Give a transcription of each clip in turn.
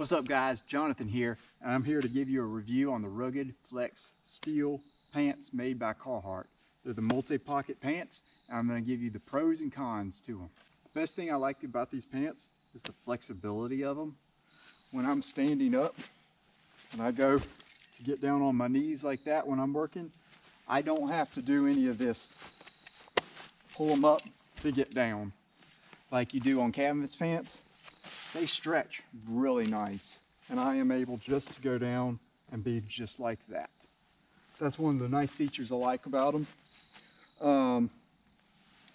What's up guys, Jonathan here, and I'm here to give you a review on the Rugged Flex Steel pants made by Carhartt. They're the multi-pocket pants, and I'm gonna give you the pros and cons to them. The best thing I like about these pants is the flexibility of them. When I'm standing up and I go to get down on my knees like that when I'm working, I don't have to do any of this. Pull them up to get down like you do on canvas pants they stretch really nice and I am able just to go down and be just like that. That's one of the nice features I like about them. Um,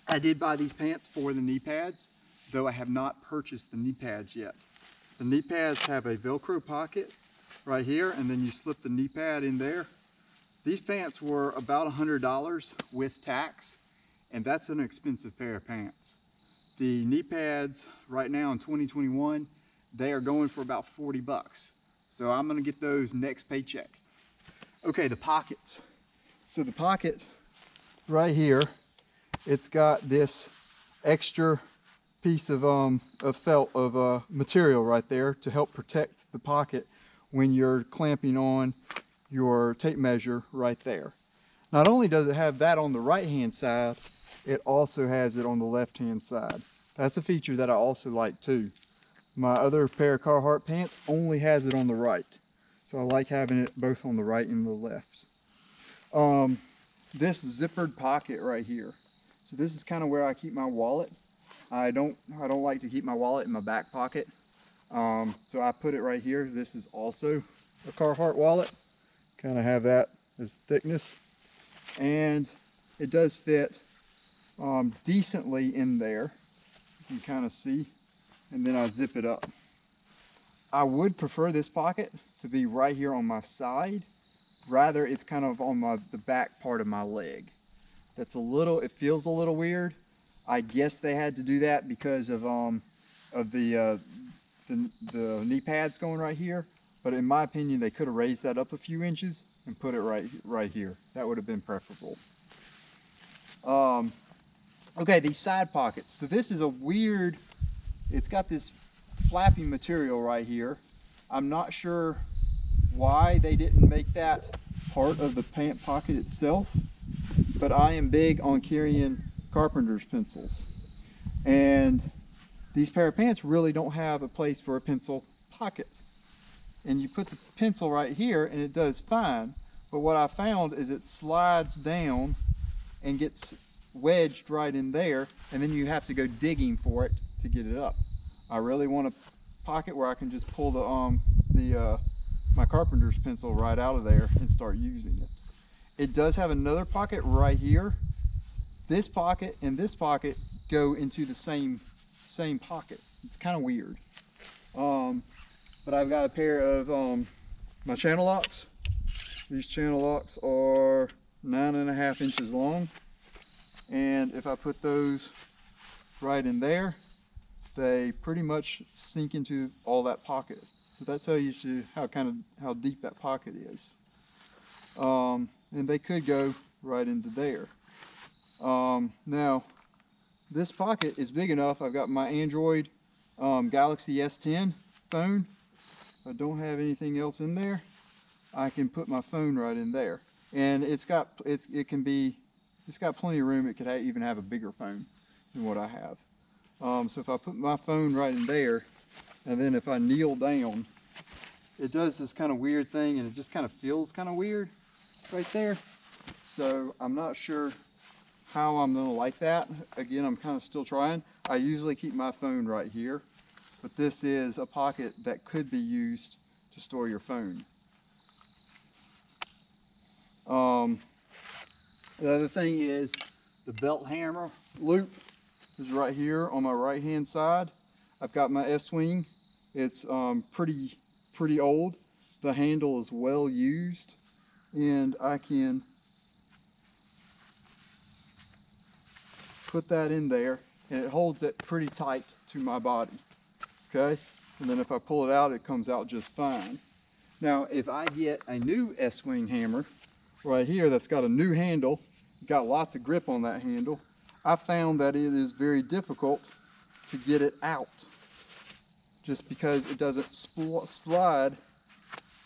I did buy these pants for the knee pads, though I have not purchased the knee pads yet. The knee pads have a Velcro pocket right here, and then you slip the knee pad in there. These pants were about $100 with tax, and that's an expensive pair of pants. The knee pads right now in 2021, they are going for about 40 bucks. So I'm gonna get those next paycheck. Okay, the pockets. So the pocket right here, it's got this extra piece of, um, of felt, of uh, material right there to help protect the pocket when you're clamping on your tape measure right there. Not only does it have that on the right hand side, it also has it on the left hand side. That's a feature that I also like too. My other pair of Carhartt pants only has it on the right. So I like having it both on the right and the left. Um, this zippered pocket right here. So this is kind of where I keep my wallet. I don't, I don't like to keep my wallet in my back pocket. Um, so I put it right here. This is also a Carhartt wallet. Kind of have that as thickness. And it does fit um, decently in there. You can kind of see. And then I zip it up. I would prefer this pocket to be right here on my side. Rather, it's kind of on my the back part of my leg. That's a little, it feels a little weird. I guess they had to do that because of um of the uh, the, the knee pads going right here. But in my opinion, they could have raised that up a few inches and put it right right here. That would have been preferable. Um, okay, these side pockets. So this is a weird, it's got this flapping material right here. I'm not sure why they didn't make that part of the pant pocket itself, but I am big on carrying carpenter's pencils. And these pair of pants really don't have a place for a pencil pocket. And you put the pencil right here and it does fine. But what I found is it slides down and gets wedged right in there and then you have to go digging for it to get it up. I really want a pocket where I can just pull the um the uh, my carpenter's pencil right out of there and start using it. It does have another pocket right here. This pocket and this pocket go into the same same pocket. It's kind of weird. Um, but I've got a pair of um, my channel locks. These channel locks are nine and a half inches long. And if I put those right in there, they pretty much sink into all that pocket. So that tells you how kind of how deep that pocket is. Um, and they could go right into there. Um, now, this pocket is big enough. I've got my Android um, Galaxy S10 phone. If I don't have anything else in there, I can put my phone right in there. And it's got, it's, it can be it's got plenty of room. It could even have a bigger phone than what I have. Um, so if I put my phone right in there, and then if I kneel down, it does this kind of weird thing and it just kind of feels kind of weird right there. So I'm not sure how I'm gonna like that. Again, I'm kind of still trying. I usually keep my phone right here, but this is a pocket that could be used to store your phone. Um, the other thing is the belt hammer loop is right here on my right hand side. I've got my Estwing. It's um, pretty, pretty old. The handle is well used and I can put that in there and it holds it pretty tight to my body. Okay? And then if I pull it out, it comes out just fine. Now, if I get a new Estwing hammer, right here that's got a new handle, got lots of grip on that handle. I found that it is very difficult to get it out. just because it doesn't slide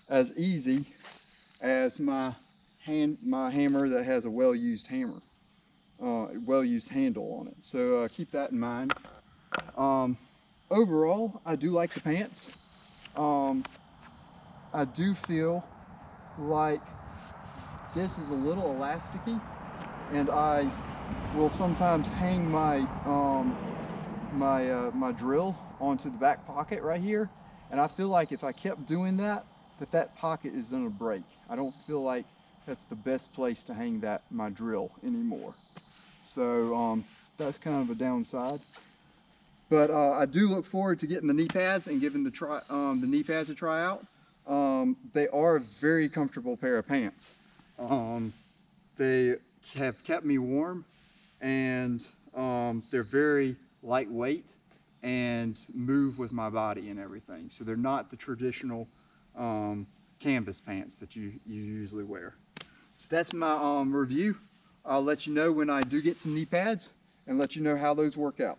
as easy as my hand my hammer that has a well-used hammer, uh, well-used handle on it. So uh, keep that in mind. Um, overall, I do like the pants. Um, I do feel like this is a little elasticy and I will sometimes hang my um, my uh, my drill onto the back pocket right here and I feel like if I kept doing that that that pocket is gonna break. I don't feel like that's the best place to hang that my drill anymore. So um, that's kind of a downside. But uh, I do look forward to getting the knee pads and giving the try um, the knee pads a try out. Um, they are a very comfortable pair of pants um, they have kept me warm and um, they're very lightweight and move with my body and everything. So they're not the traditional um, canvas pants that you, you usually wear. So that's my um, review. I'll let you know when I do get some knee pads and let you know how those work out.